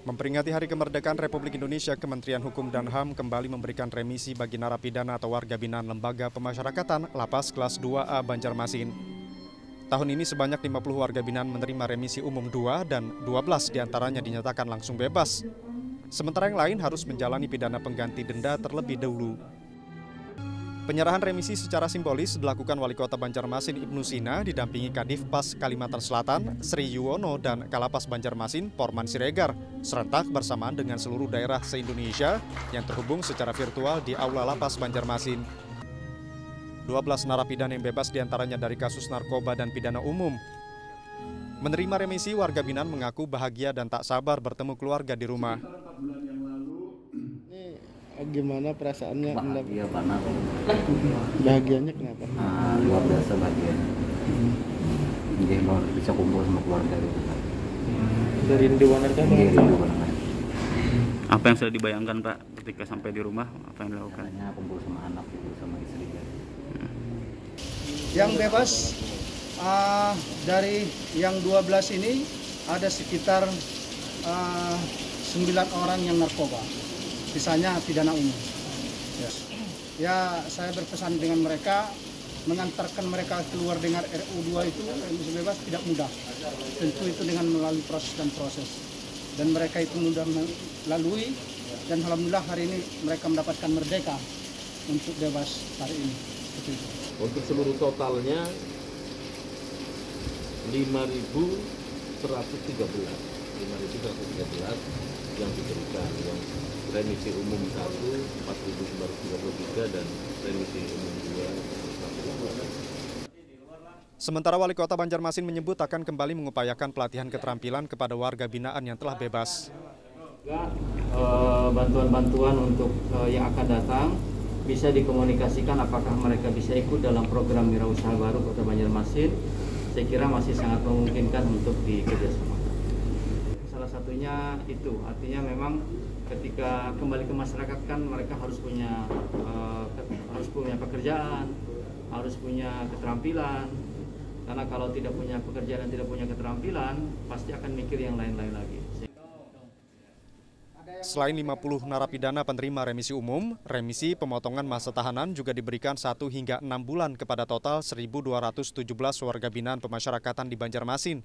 Memperingati Hari Kemerdekaan Republik Indonesia, Kementerian Hukum dan HAM kembali memberikan remisi bagi narapidana atau warga binaan Lembaga Pemasyarakatan Lapas Kelas 2A Banjarmasin. Tahun ini sebanyak 50 warga binaan menerima remisi umum 2 dan 12 di antaranya dinyatakan langsung bebas. Sementara yang lain harus menjalani pidana pengganti denda terlebih dahulu. Penyerahan remisi secara simbolis dilakukan Wali Kota Banjarmasin Ibnu Sina didampingi Kadif Pas Kalimantan Selatan Sri Yuwono dan Kalapas Banjarmasin Porman Siregar serentak bersamaan dengan seluruh daerah se-Indonesia yang terhubung secara virtual di Aula Lapas Banjarmasin. 12 narapidana yang bebas di antaranya dari kasus narkoba dan pidana umum. Menerima remisi, warga Binan mengaku bahagia dan tak sabar bertemu keluarga di rumah. Gimana perasaannya? Anda bahagia banget bahagianya kenapa? nah, luar biasa bahagia jadi mau bisa kumpul sama keluarga gitu kan Dari Dewanar kan? Iya, rindu banget Apa yang sudah dibayangkan Pak ketika sampai di rumah? Apa yang dilakukan? katanya kumpul sama anak gitu sama istri kan Yang bebas ah, dari yang 12 ini ada sekitar ah, 9 orang yang narkoba. Sisanya pidana umum. Ya. ya, saya berpesan dengan mereka mengantarkan mereka keluar dengan RU2 itu remisi bebas tidak mudah. Tentu itu dengan melalui proses dan proses. Dan mereka itu mudah melalui dan alhamdulillah hari ini mereka mendapatkan merdeka untuk bebas hari ini. Itu. Untuk seluruh totalnya 5.113 5.113 yang diberikan. Yang remisi umum 1 4.933 dan remisi umum 2 Sementara Wali Kota Banjarmasin menyebut akan kembali mengupayakan pelatihan keterampilan kepada warga binaan yang telah bebas. juga eh, bantuan-bantuan untuk eh, yang akan datang bisa dikomunikasikan apakah mereka bisa ikut dalam program wirausaha baru Kota Banjarmasin saya kira masih sangat memungkinkan untuk dikerjasamakan salah satunya itu artinya memang ketika kembali ke masyarakat kan mereka harus punya ke- harus punya pekerjaan harus punya keterampilan. Karena kalau tidak punya pekerjaan dan tidak punya keterampilan pasti akan mikir yang lain-lain lagi Selain 50 narapidana penerima remisi umum, remisi pemotongan masa tahanan juga diberikan 1 hingga 6 bulan kepada total 1.217 warga binaan pemasyarakatan di Banjarmasin.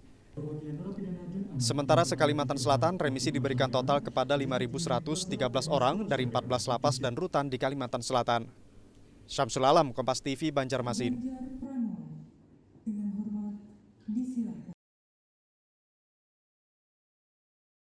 Sementara sekalimantan Selatan, remisi diberikan total kepada 5.113 orang dari 14 lapas dan rutan di Kalimantan Selatan. Syamsul Alam, Kompas TV, Banjarmasin.